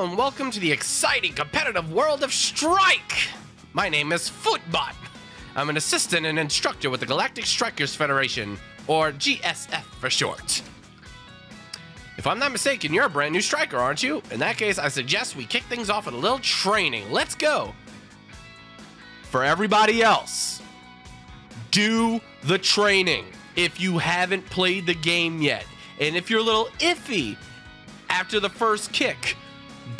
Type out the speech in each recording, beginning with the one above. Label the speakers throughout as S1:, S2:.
S1: And welcome to the exciting competitive world of Strike! My name is Footbot. I'm an assistant and instructor with the Galactic Strikers Federation, or GSF for short. If I'm not mistaken, you're a brand new striker, aren't you? In that case, I suggest we kick things off with a little training. Let's go! For everybody else, do the training if you haven't played the game yet. And if you're a little iffy after the first kick,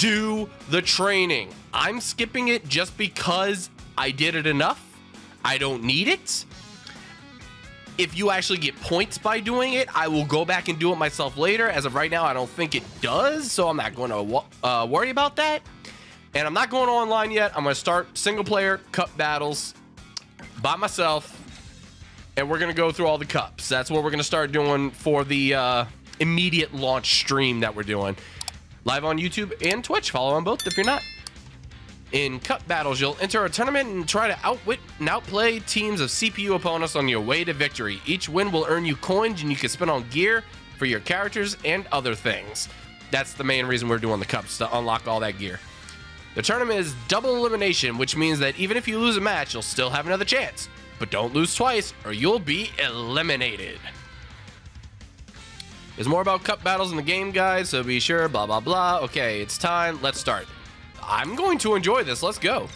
S1: do the training. I'm skipping it just because I did it enough. I don't need it. If you actually get points by doing it, I will go back and do it myself later. As of right now, I don't think it does, so I'm not going to uh, worry about that. And I'm not going online yet. I'm going to start single player cup battles by myself and we're gonna go through all the cups. That's what we're gonna start doing for the uh, immediate launch stream that we're doing. Live on YouTube and Twitch. Follow on both if you're not. In cup battles, you'll enter a tournament and try to outwit and outplay teams of CPU opponents on your way to victory. Each win will earn you coins and you can spend on gear for your characters and other things. That's the main reason we're doing the cups, to unlock all that gear. The tournament is double elimination, which means that even if you lose a match, you'll still have another chance. But don't lose twice or you'll be eliminated. There's more about cup battles in the game, guys, so be sure, blah, blah, blah. Okay, it's time. Let's start. I'm going to enjoy this. Let's go.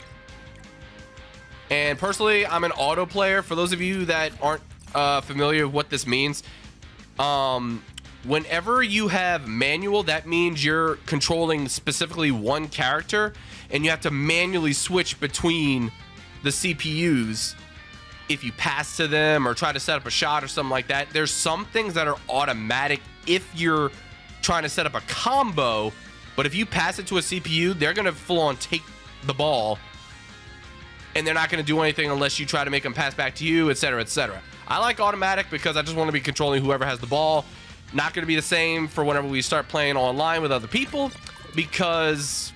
S1: And personally, I'm an auto player. For those of you that aren't uh, familiar with what this means, um, whenever you have manual, that means you're controlling specifically one character, and you have to manually switch between the CPUs if you pass to them or try to set up a shot or something like that. There's some things that are automatic if you're trying to set up a combo, but if you pass it to a CPU, they're going to full on take the ball and they're not going to do anything unless you try to make them pass back to you, etc., etc. I like automatic because I just want to be controlling whoever has the ball. Not going to be the same for whenever we start playing online with other people because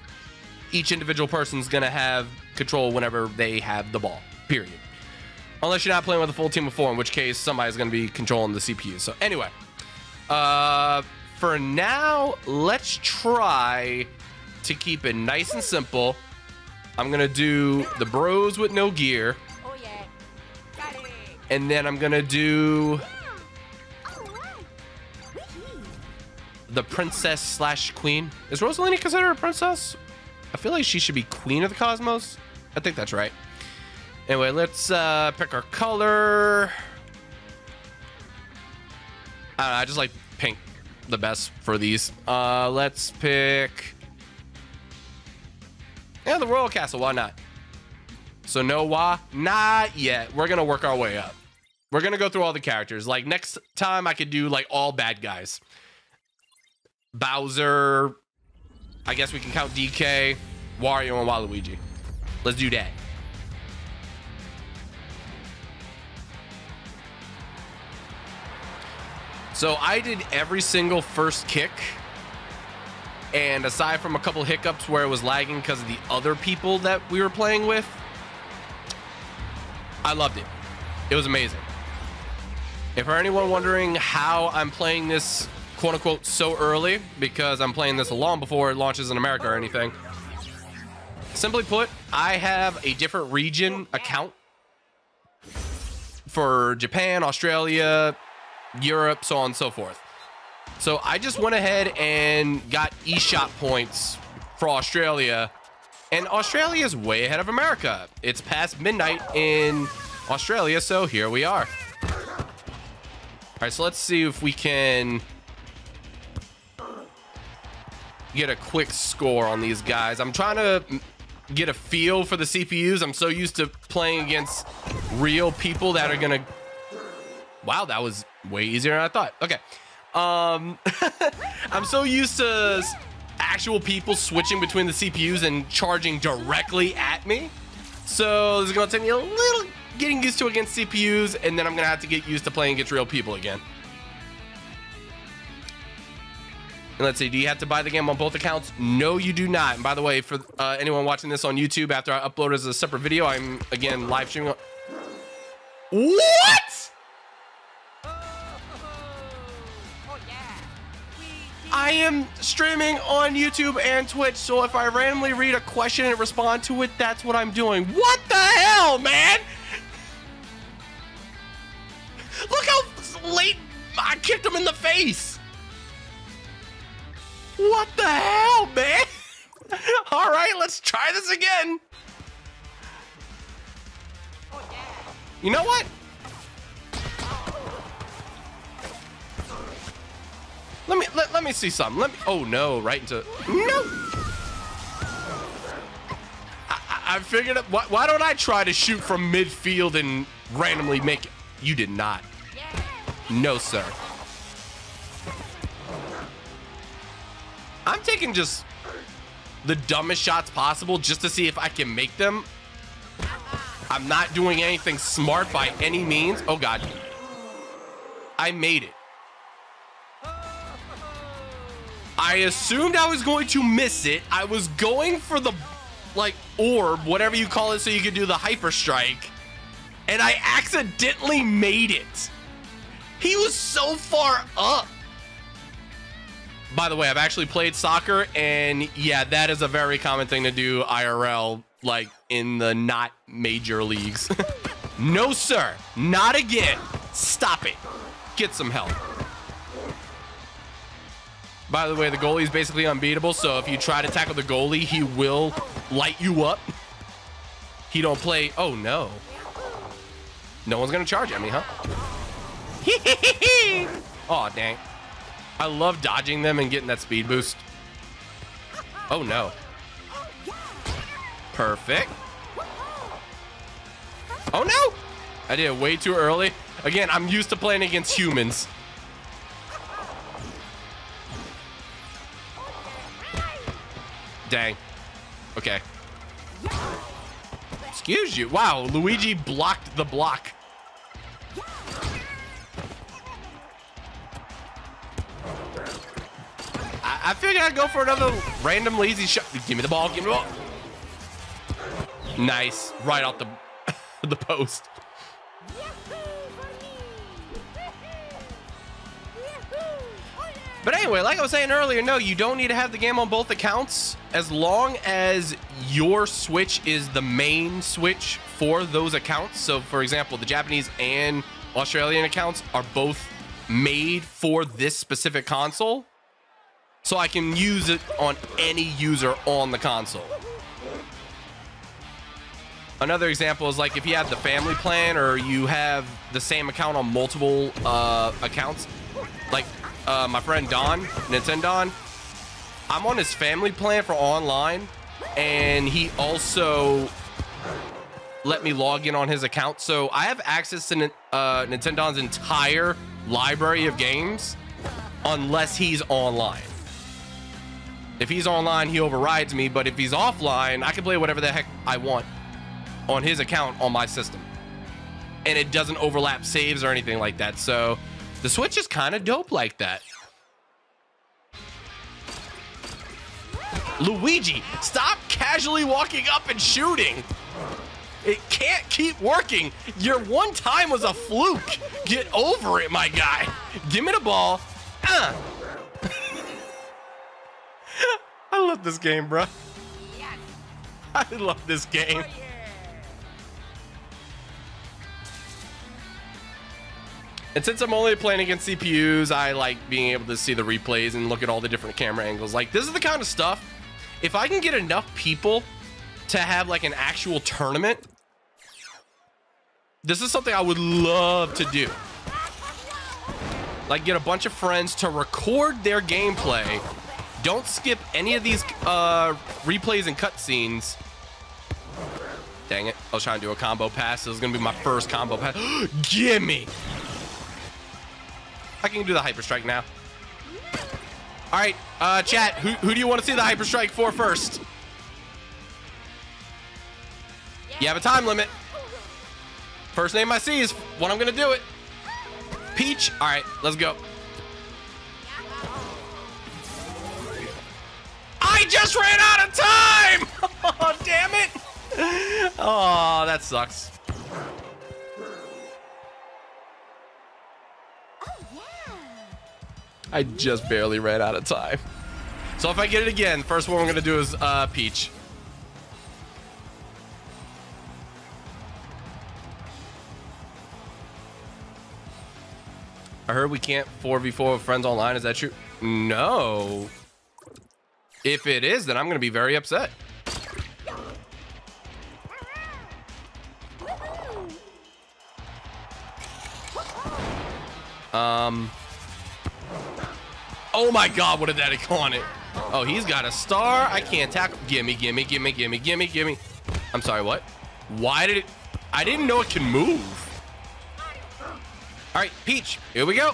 S1: each individual person's going to have control whenever they have the ball, period. Unless you're not playing with a full team of four, in which case somebody's going to be controlling the CPU. So anyway, uh, for now, let's try to keep it nice and simple. I'm going to do the bros with no gear.
S2: Oh yeah. Got it.
S1: And then I'm going to do the princess slash queen. Is Rosalina considered a princess? I feel like she should be queen of the cosmos. I think that's right. Anyway, let's uh, pick our color. I, don't know, I just like pink the best for these. Uh, let's pick. Yeah, the Royal Castle. Why not? So no why? Not yet. We're gonna work our way up. We're gonna go through all the characters. Like next time, I could do like all bad guys. Bowser. I guess we can count DK, Wario, and Waluigi. Let's do that. So I did every single first kick. And aside from a couple hiccups where it was lagging because of the other people that we were playing with, I loved it. It was amazing. If for anyone wondering how I'm playing this quote unquote so early, because I'm playing this long before it launches in America or anything. Simply put, I have a different region account for Japan, Australia, Europe, so on and so forth. So I just went ahead and got eShop points for Australia. And Australia is way ahead of America. It's past midnight in Australia, so here we are. All right, so let's see if we can get a quick score on these guys. I'm trying to get a feel for the CPUs. I'm so used to playing against real people that are going to... Wow, that was way easier than I thought. Okay. Um, I'm so used to actual people switching between the CPUs and charging directly at me. So this is going to take me a little getting used to against CPUs, and then I'm going to have to get used to playing against real people again. And let's see, do you have to buy the game on both accounts? No, you do not. And by the way, for uh, anyone watching this on YouTube, after I upload as a separate video, I'm again live streaming. What? Am streaming on YouTube and Twitch, so if I randomly read a question and respond to it, that's what I'm doing. What the hell, man? Look how late I kicked him in the face. What the hell, man? All right, let's try this again. You know what? Let me let, let me see something. Let me. Oh no! Right into no. I, I, figured. It, why, why don't I try to shoot from midfield and randomly make it? You did not. No, sir. I'm taking just the dumbest shots possible just to see if I can make them. I'm not doing anything smart by any means. Oh, God. I made it. I assumed I was going to miss it. I was going for the, like, orb, whatever you call it, so you could do the hyper strike. And I accidentally made it. He was so far up. By the way, I've actually played soccer, and yeah, that is a very common thing to do IRL, like in the not major leagues. no, sir, not again. Stop it. Get some help. By the way, the goalie is basically unbeatable, so if you try to tackle the goalie, he will light you up. He don't play. Oh no. No one's gonna charge at me, huh? oh dang. I love dodging them and getting that speed boost. Oh no. Perfect. Oh no! I did it way too early. Again, I'm used to playing against humans. Dang. Okay. Excuse you. Wow, Luigi blocked the block. I, I figured I'd go for another random lazy shot. Give me the ball. Give me the ball. Nice. Right off the the post. But anyway, like I was saying earlier, no, you don't need to have the game on both accounts as long as your Switch is the main Switch for those accounts. So, for example, the Japanese and Australian accounts are both made for this specific console. So I can use it on any user on the console. Another example is like if you have the family plan or you have the same account on multiple uh, accounts. Like uh, my friend Don, Nintendon, I'm on his family plan for online, and he also let me log in on his account. So I have access to uh, Nintendon's entire library of games, unless he's online. If he's online, he overrides me, but if he's offline, I can play whatever the heck I want on his account on my system. And it doesn't overlap saves or anything like that. So the Switch is kind of dope like that. Luigi, stop casually walking up and shooting. It can't keep working. Your one time was a fluke. Get over it, my guy. Give me the ball. Uh. I love this game, bro. I love this game. And since I'm only playing against CPUs, I like being able to see the replays and look at all the different camera angles. Like, this is the kind of stuff, if I can get enough people to have like an actual tournament, this is something I would love to do. Like, get a bunch of friends to record their gameplay. Don't skip any of these uh, replays and cutscenes. Dang it. I was trying to do a combo pass. This is going to be my first combo pass. Gimme! I can do the hyper strike now. All right, uh, chat. Who, who do you want to see the hyper strike for first? You have a time limit. First name I see is what I'm gonna do it. Peach. All right, let's go. I just ran out of time. Oh, damn it. Oh, that sucks. I just barely ran out of time. So if I get it again, first one we're gonna do is uh, Peach. I heard we can't 4v4 with friends online. Is that true? No. If it is, then I'm going to be very upset. Um. Oh my god, what did that on it? Oh, he's got a star. I can't tackle. Gimme, gimme, gimme, gimme, gimme, gimme. I'm sorry, what? Why did it? I didn't know it can move. All right, Peach, here we go.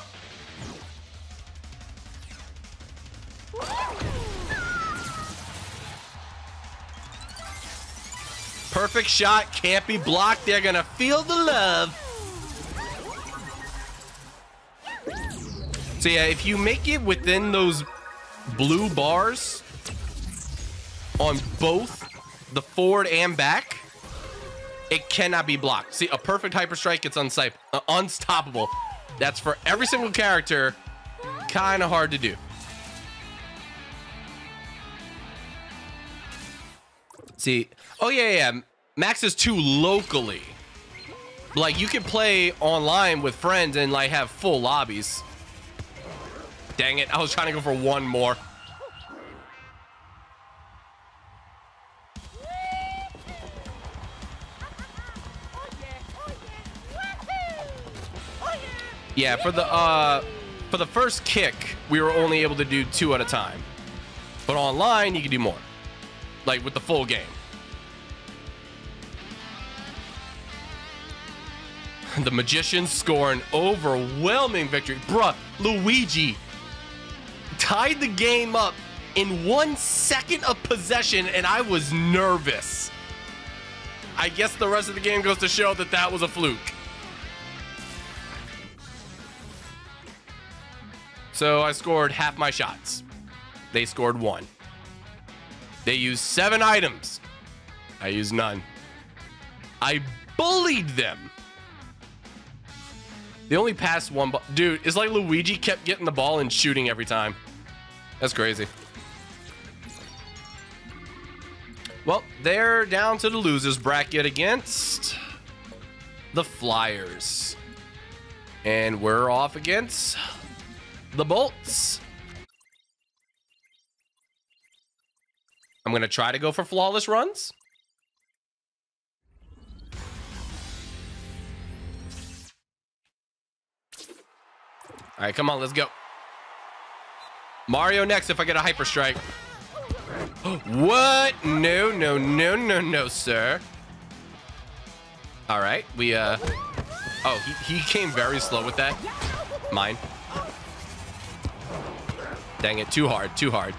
S1: Perfect shot, can't be blocked. They're gonna feel the love. So yeah, if you make it within those blue bars on both the forward and back, it cannot be blocked. See, a perfect hyper strike, it's uh, unstoppable. That's for every single character, kind of hard to do. See, oh yeah, yeah, Max is too locally. Like you can play online with friends and like have full lobbies. Dang it, I was trying to go for one more. Yeah, for the uh for the first kick, we were only able to do two at a time. But online, you can do more. Like with the full game. The Magicians score an overwhelming victory. Bruh, Luigi tied the game up in one second of possession, and I was nervous. I guess the rest of the game goes to show that that was a fluke. So I scored half my shots. They scored one. They used seven items. I used none. I bullied them. They only passed one ball. Dude, it's like Luigi kept getting the ball and shooting every time. That's crazy. Well, they're down to the losers bracket against the Flyers. And we're off against the Bolts. I'm going to try to go for flawless runs. All right, come on, let's go. Mario next if I get a Hyper Strike. what? No, no, no, no, no, sir. All right, we, uh... Oh, he, he came very slow with that. Mine. Dang it, too hard, too hard.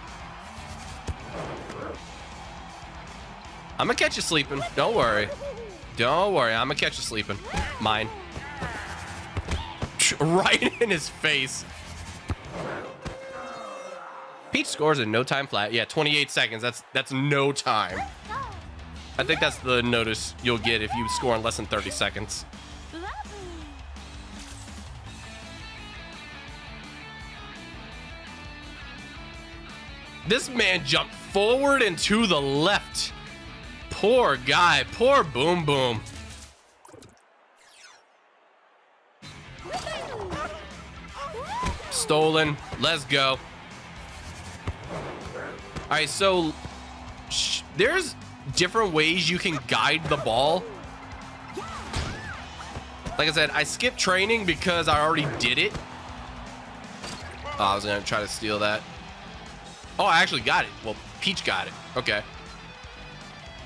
S1: I'm gonna catch you sleeping. Don't worry. Don't worry, I'm gonna catch you sleeping. Mine. right in his face. Peach scores in no time flat. Yeah, 28 seconds. That's that's no time. I think that's the notice you'll get if you score in less than 30 seconds. This man jumped forward and to the left. Poor guy. Poor Boom Boom. Stolen. Let's go. All right, so there's different ways you can guide the ball. Like I said, I skipped training because I already did it. Oh, I was going to try to steal that. Oh, I actually got it. Well, Peach got it. Okay.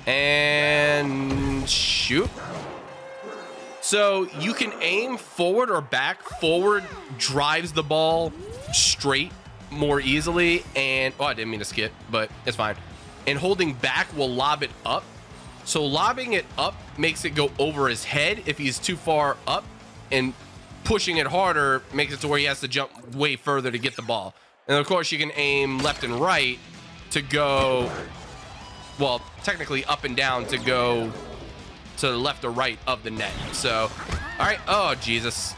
S1: And shoot. So you can aim forward or back. Forward drives the ball straight more easily. And, oh, I didn't mean to skip, but it's fine. And holding back will lob it up. So lobbing it up makes it go over his head if he's too far up. And pushing it harder makes it to where he has to jump way further to get the ball. And of course, you can aim left and right to go, well, technically up and down to go to the left or right of the net. So, all right. Oh, Jesus.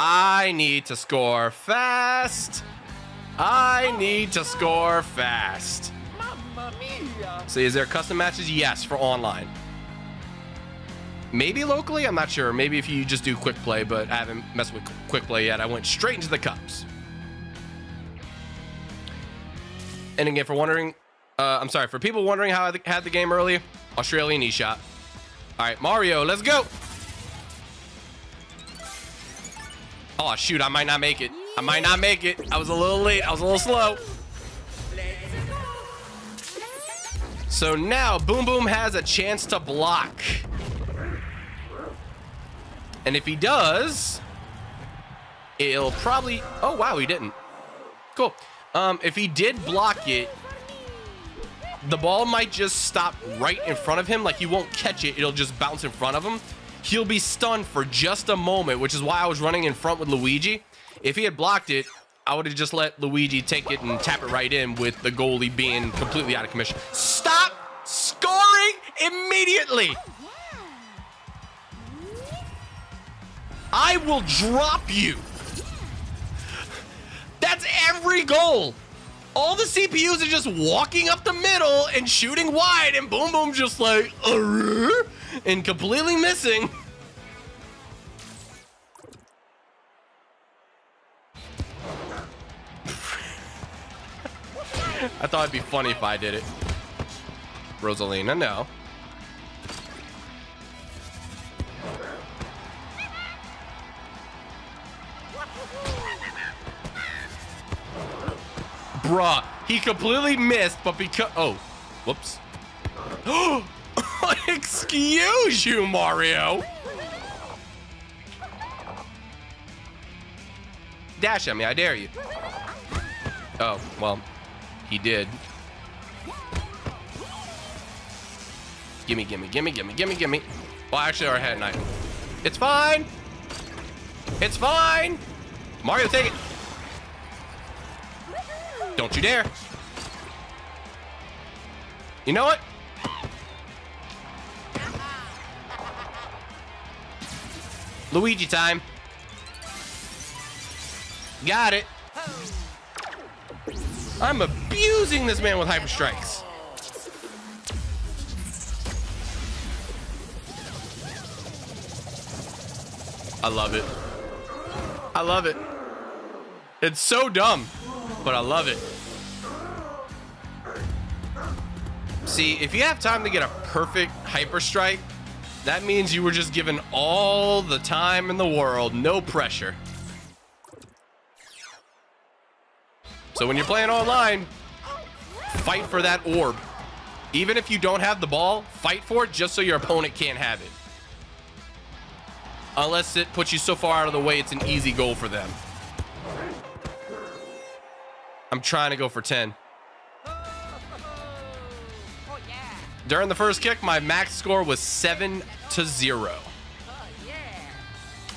S1: I need to score fast. I need to score fast.
S2: Mamma mia!
S1: See, is there custom matches? Yes, for online. Maybe locally, I'm not sure. Maybe if you just do quick play, but I haven't messed with quick play yet. I went straight into the cups. And again, for wondering, uh, I'm sorry, for people wondering how I had the game earlier, Australian eShop. All right, Mario, let's go. Oh, shoot, I might not make it. I might not make it. I was a little late. I was a little slow. So now Boom Boom has a chance to block. And if he does, it'll probably... Oh, wow, he didn't. Cool. Um, if he did block it, the ball might just stop right in front of him. Like, he won't catch it. It'll just bounce in front of him. He'll be stunned for just a moment, which is why I was running in front with Luigi. If he had blocked it, I would have just let Luigi take it and tap it right in with the goalie being completely out of commission. Stop scoring immediately. I will drop you. That's every goal. All the CPUs are just walking up the middle and shooting wide, and Boom Boom just like? And completely missing. I thought it'd be funny if I did it. Rosalina, no. Bruh, he completely missed, but because... Oh, whoops. Oh, Excuse you, Mario. Dash at me, I dare you. Oh, well, he did. Gimme, gimme, gimme, gimme, gimme, gimme. Well, actually, our head knight. It's fine. It's fine. Mario, take it. Don't you dare. You know what? Luigi time. Got it. I'm abusing this man with hyper strikes. I love it. I love it. It's so dumb, but I love it. See, if you have time to get a perfect hyper strike, that means you were just given all the time in the world, no pressure. So when you're playing online, fight for that orb. Even if you don't have the ball, fight for it just so your opponent can't have it. Unless it puts you so far out of the way, it's an easy goal for them. I'm trying to go for 10.
S2: Oh!
S1: During the first kick, my max score was 7 to 0.
S2: Oh!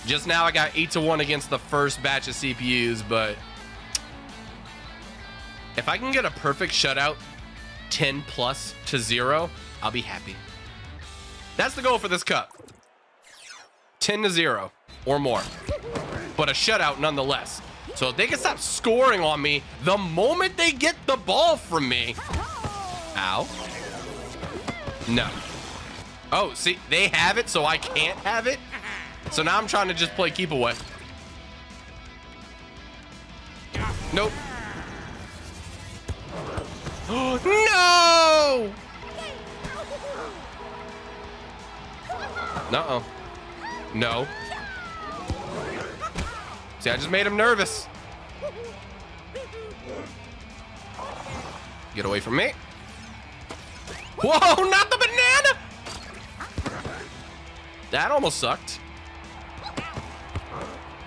S1: Just now, I got 8 to 1 against the first batch of CPUs, but if I can get a perfect shutout 10 plus to 0, I'll be happy. That's the goal for this cup 10 to 0 or more, but a shutout nonetheless. So if they can stop scoring on me the moment they get the ball from me. Ow. No. Oh, see, they have it, so I can't have it. So now I'm trying to just play keep away. Nope. no! Uh-oh. No. See, I just made him nervous. Get away from me. Whoa, not the banana! That almost sucked.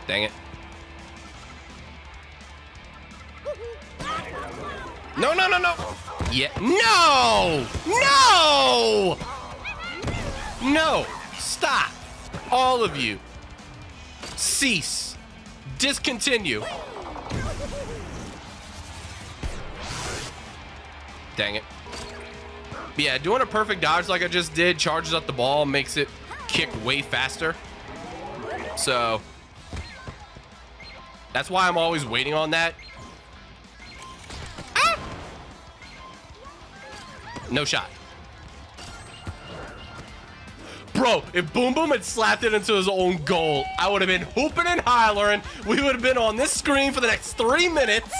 S1: Dang it. No, no, no, no. Yeah. No! No! No. Stop. All of you. Cease. Discontinue. Dang it. Yeah, doing a perfect dodge like I just did charges up the ball, makes it kick way faster. So, That's why I'm always waiting on that. Ah! No shot. Bro, if Boom Boom had slapped it into his own goal, I would have been hooping and hollering. We would have been on this screen for the next three minutes.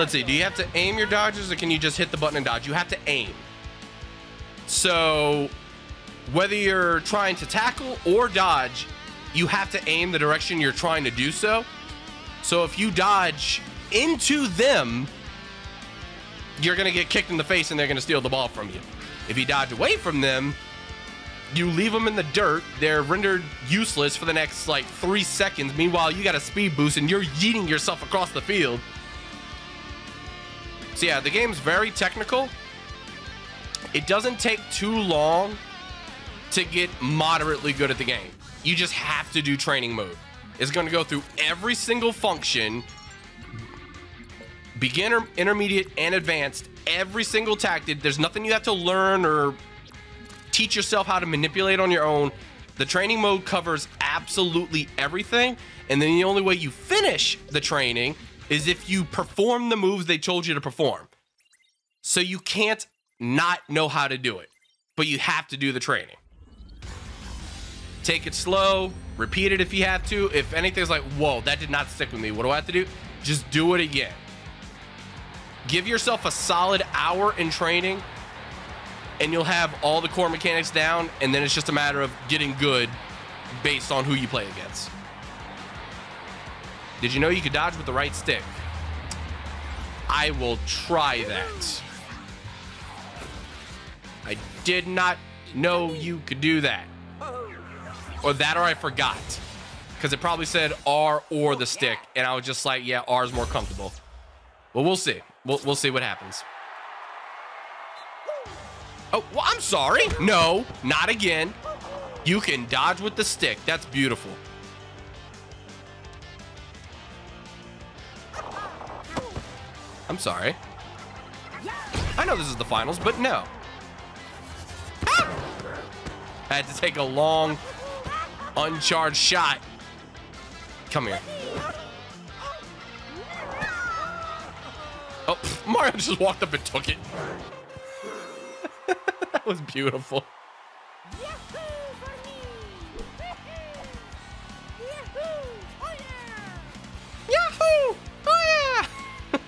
S1: Let's see. Do you have to aim your dodges or can you just hit the button and dodge? You have to aim. So whether you're trying to tackle or dodge, you have to aim the direction you're trying to do so. So if you dodge into them, you're going to get kicked in the face and they're going to steal the ball from you. If you dodge away from them, you leave them in the dirt. They're rendered useless for the next like three seconds. Meanwhile, you got a speed boost and you're yeeting yourself across the field. So yeah, the game's very technical. It doesn't take too long to get moderately good at the game. You just have to do training mode. It's going to go through every single function, beginner, intermediate, and advanced, every single tactic. There's nothing you have to learn or teach yourself how to manipulate on your own. The training mode covers absolutely everything. And then the only way you finish the training is if you perform the moves they told you to perform. So you can't not know how to do it, but you have to do the training. Take it slow, repeat it if you have to. If anything's like, whoa, that did not stick with me, what do I have to do? Just do it again. Give yourself a solid hour in training, and you'll have all the core mechanics down, and then it's just a matter of getting good based on who you play against. Did you know you could dodge with the right stick? I will try that. I did not know you could do that. Or that or I forgot. Because it probably said R or the stick. And I was just like, yeah, R is more comfortable. Well, we'll see. We'll, we'll see what happens. Oh, well, I'm sorry. No, not again. You can dodge with the stick. That's beautiful. I'm sorry. I know this is the finals, but no. Ah! I had to take a long, uncharged shot. Come here. Oh, Mario just walked up and took it. that was beautiful.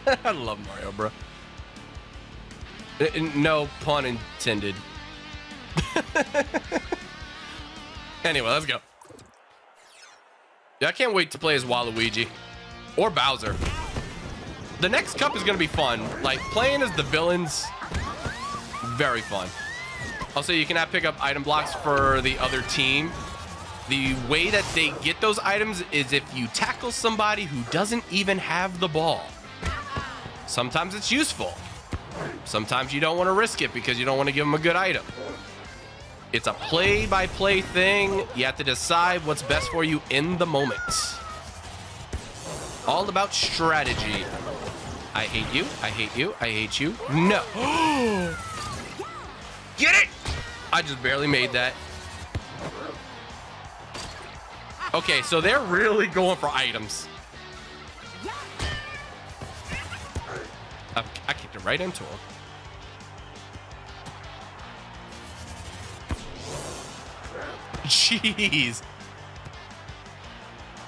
S1: I love Mario, bro. Uh, No pun intended. anyway, let's go. Yeah, I can't wait to play as Waluigi or Bowser. The next cup is gonna be fun. Like playing as the villains, very fun. Also, you cannot pick up item blocks for the other team. The way that they get those items is if you tackle somebody who doesn't even have the ball. Sometimes it's useful. Sometimes you don't want to risk it because you don't want to give them a good item. It's a play-by-play thing. You have to decide what's best for you in the moment. All about strategy. I hate you. I hate you. I hate you. No. Get it! I just barely made that. Okay, so they're really going for items. Right into him. Jeez.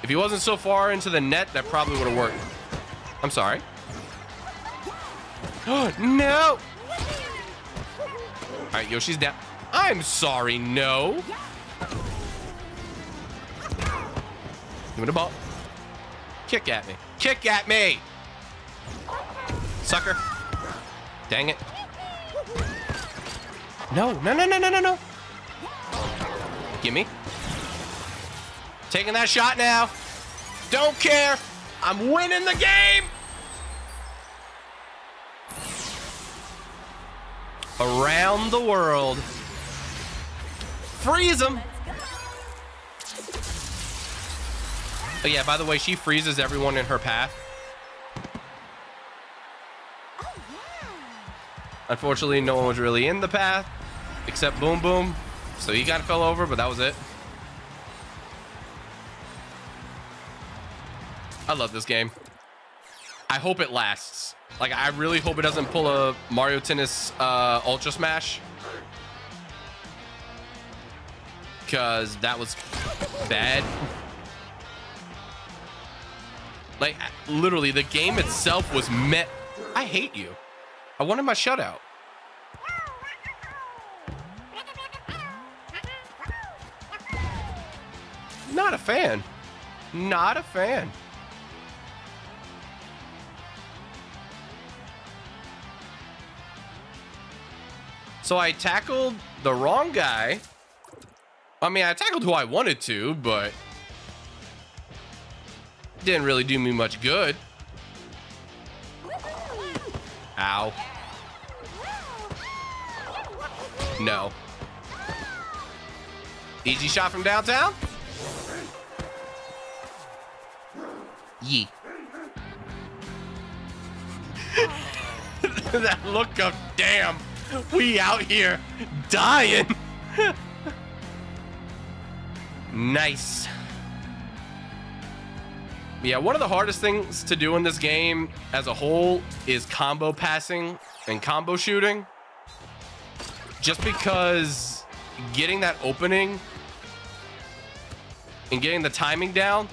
S1: If he wasn't so far into the net, that probably would have worked. I'm sorry. no! All right, Yoshi's down. I'm sorry, no. Give me the ball. Kick at me. Kick at me! Sucker. Dang it. No, no, no, no, no, no, no. Gimme. Taking that shot now. Don't care. I'm winning the game. Around the world. Freeze them. Oh yeah, by the way, she freezes everyone in her path. Unfortunately, no one was really in the path except Boom Boom. So he kind of fell over, but that was it. I love this game. I hope it lasts. Like, I really hope it doesn't pull a Mario Tennis uh, Ultra Smash. Because that was bad. Like, literally, the game itself was met. I hate you. I wanted my shutout. Not a fan. Not a fan. So I tackled the wrong guy. I mean, I tackled who I wanted to, but didn't really do me much good. Ow. No. Easy shot from downtown? Yee. that look of damn, we out here dying. nice. Yeah, one of the hardest things to do in this game as a whole is combo passing and combo shooting. Just because getting that opening and getting the timing down.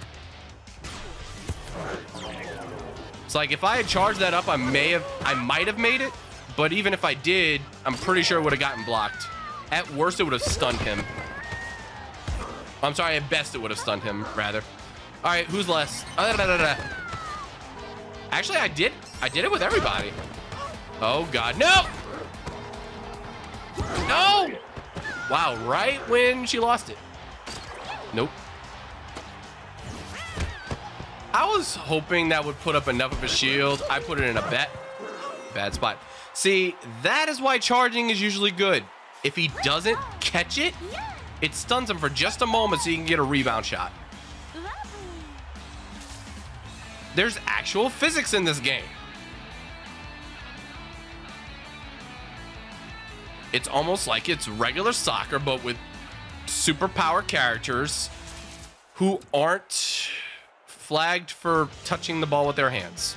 S1: It's like if I had charged that up, I may have, I might have made it. But even if I did, I'm pretty sure it would have gotten blocked. At worst, it would have stunned him. I'm sorry, at best, it would have stunned him, rather. All right, who's less? Uh, da, da, da. Actually, I did. I did it with everybody. Oh, God. No! No! Wow, right when she lost it. Nope. I was hoping that would put up enough of a shield. I put it in a bet. Bad spot. See, that is why charging is usually good. If he doesn't catch it, it stuns him for just a moment so you can get a rebound shot. There's actual physics in this game. It's almost like it's regular soccer, but with superpower characters who aren't flagged for touching the ball with their hands.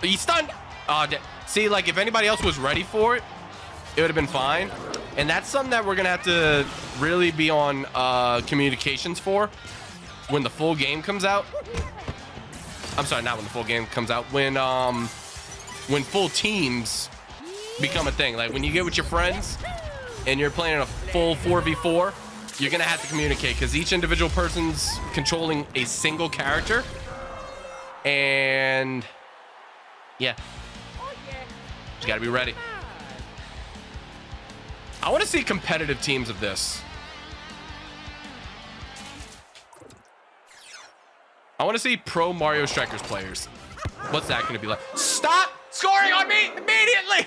S1: He's stunned. Oh, see, like if anybody else was ready for it, it would have been fine. And that's something that we're gonna have to really be on uh, communications for when the full game comes out. I'm sorry, not when the full game comes out. When um, when full teams become a thing. Like when you get with your friends and you're playing a full 4v4, you're gonna have to communicate because each individual person's controlling a single character. And yeah, you gotta be ready. I want to see competitive teams of this. I want to see pro Mario Strikers players. What's that going to be like? Stop scoring on me immediately!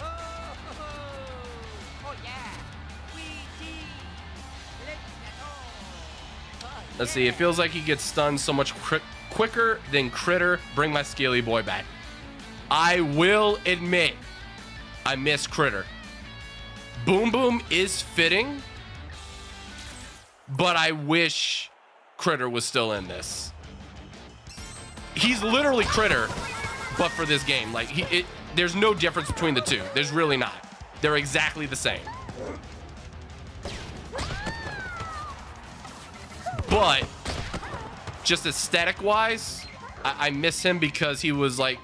S1: Let's see. It feels like he gets stunned so much quicker than Kritter. Bring my Scaly Boy back. I will admit, I miss Kritter. Boom Boom is fitting, but I wish Kritter was still in this. He's literally Kritter, but for this game. Like, he, it, there's no difference between the two. There's really not. They're exactly the same. But, just aesthetic-wise, I, I miss him because he was, like,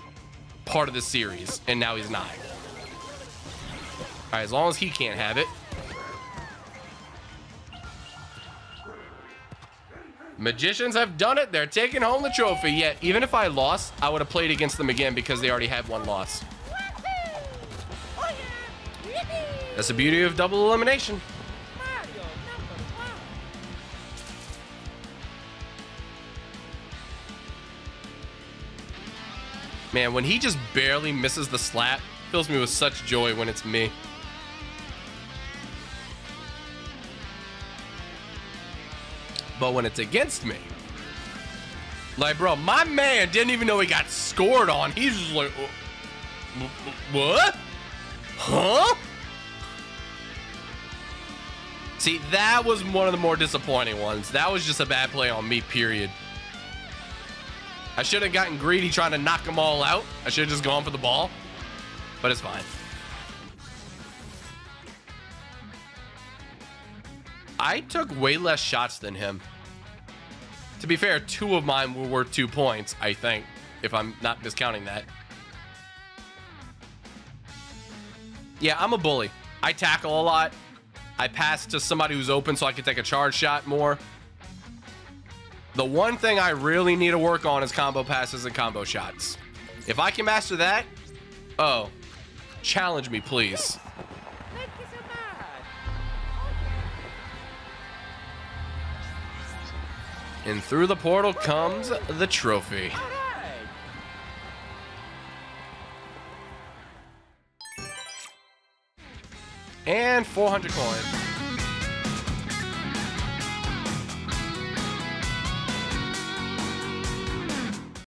S1: part of the series, and now he's not. Right, as long as he can't have it. Magicians have done it. They're taking home the trophy. Yet, yeah, even if I lost, I would have played against them again because they already had one loss. That's the beauty of double elimination. Man, when he just barely misses the slap, fills me with such joy when it's me. But when it's against me, like, bro, my man didn't even know he got scored on. He's just like, what? Huh? See, that was one of the more disappointing ones. That was just a bad play on me, period. I should have gotten greedy trying to knock them all out. I should have just gone for the ball. But it's fine. I took way less shots than him. To be fair, two of mine were worth two points, I think, if I'm not discounting that. Yeah, I'm a bully. I tackle a lot. I pass to somebody who's open so I can take a charge shot more. The one thing I really need to work on is combo passes and combo shots. If I can master that, oh, challenge me, please. And through the portal comes the trophy. And 400 coins.